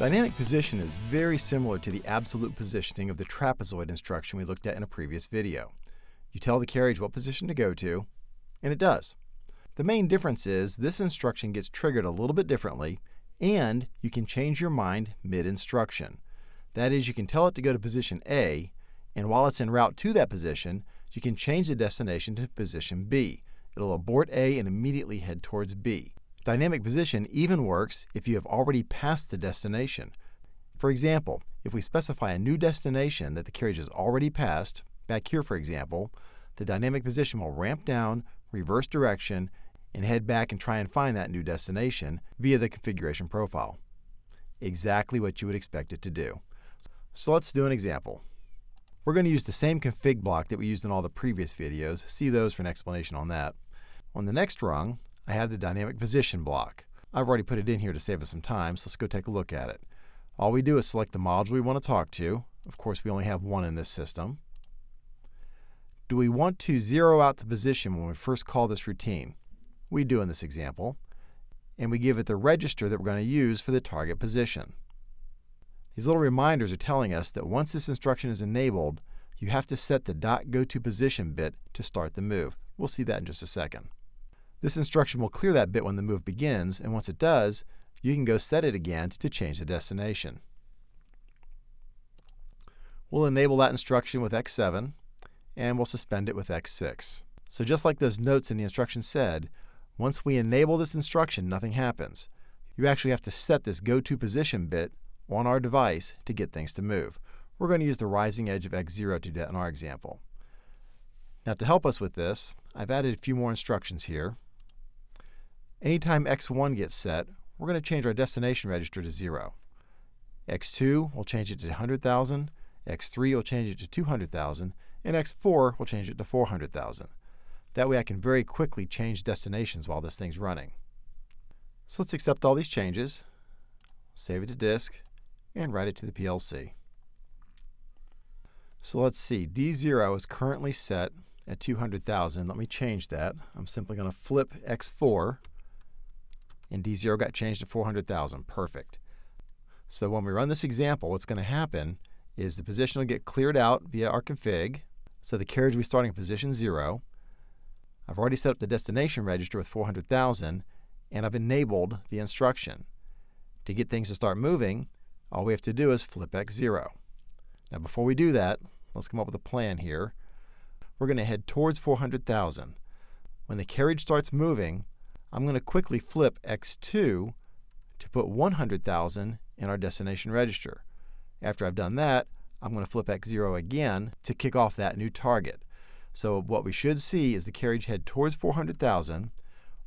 Dynamic position is very similar to the absolute positioning of the trapezoid instruction we looked at in a previous video. You tell the carriage what position to go to, and it does. The main difference is this instruction gets triggered a little bit differently, and you can change your mind mid-instruction. That is, you can tell it to go to position A, and while it's en route to that position, you can change the destination to position B. It'll abort A and immediately head towards B. Dynamic position even works if you have already passed the destination. For example, if we specify a new destination that the carriage has already passed, back here for example, the dynamic position will ramp down, reverse direction, and head back and try and find that new destination via the configuration profile. Exactly what you would expect it to do. So let's do an example. We're going to use the same config block that we used in all the previous videos. See those for an explanation on that. On the next rung, I have the dynamic position block. I've already put it in here to save us some time, so let's go take a look at it. All we do is select the module we want to talk to. Of course, we only have one in this system. Do we want to zero out the position when we first call this routine? We do in this example. And we give it the register that we're going to use for the target position. These little reminders are telling us that once this instruction is enabled, you have to set the .goToPosition bit to start the move. We'll see that in just a second. This instruction will clear that bit when the move begins, and once it does, you can go set it again to change the destination. We'll enable that instruction with X7, and we'll suspend it with X6. So just like those notes in the instruction said, once we enable this instruction, nothing happens. You actually have to set this go-to position bit on our device to get things to move. We're going to use the rising edge of X0 to do that in our example. Now to help us with this, I've added a few more instructions here. Anytime x1 gets set, we're going to change our destination register to 0. x2 will change it to 100,000, x3 will change it to 200,000, and x4 will change it to 400,000. That way I can very quickly change destinations while this thing's running. So let's accept all these changes, save it to disk, and write it to the PLC. So let's see, D0 is currently set at 200,000. Let me change that. I'm simply going to flip X4 and D0 got changed to 400,000. Perfect. So when we run this example, what's going to happen is the position will get cleared out via our config. So the carriage will be starting at position 0. I've already set up the destination register with 400,000, and I've enabled the instruction. To get things to start moving, all we have to do is flip X0. Now before we do that, let's come up with a plan here. We're going to head towards 400,000. When the carriage starts moving, I'm going to quickly flip X2 to put 100,000 in our destination register. After I've done that, I'm going to flip X0 again to kick off that new target. So what we should see is the carriage head towards 400,000.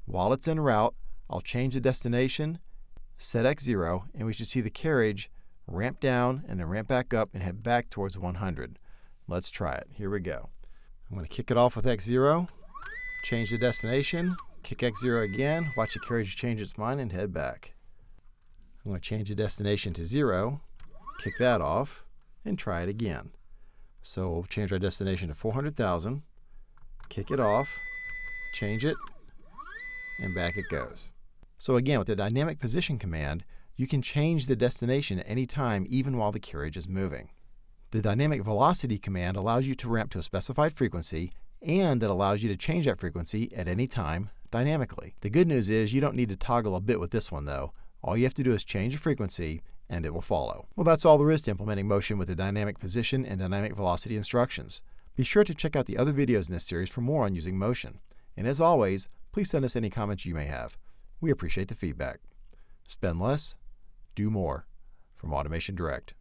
While it's en route, I'll change the destination, set X0, and we should see the carriage ramp down and then ramp back up and head back towards 100. Let's try it. Here we go. I'm going to kick it off with X0, change the destination, Kick X0 again, watch the carriage change its mind and head back. I'm going to change the destination to 0, kick that off, and try it again. So we'll change our destination to 400,000, kick it off, change it, and back it goes. So again, with the dynamic position command, you can change the destination at any time, even while the carriage is moving. The dynamic velocity command allows you to ramp to a specified frequency, and it allows you to change that frequency at any time dynamically. The good news is you don't need to toggle a bit with this one though. All you have to do is change the frequency and it will follow. Well, that's all there is to implementing motion with the dynamic position and dynamic velocity instructions. Be sure to check out the other videos in this series for more on using motion. And as always, please send us any comments you may have. We appreciate the feedback. Spend less, do more. From Automation Direct.